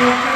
Thank you.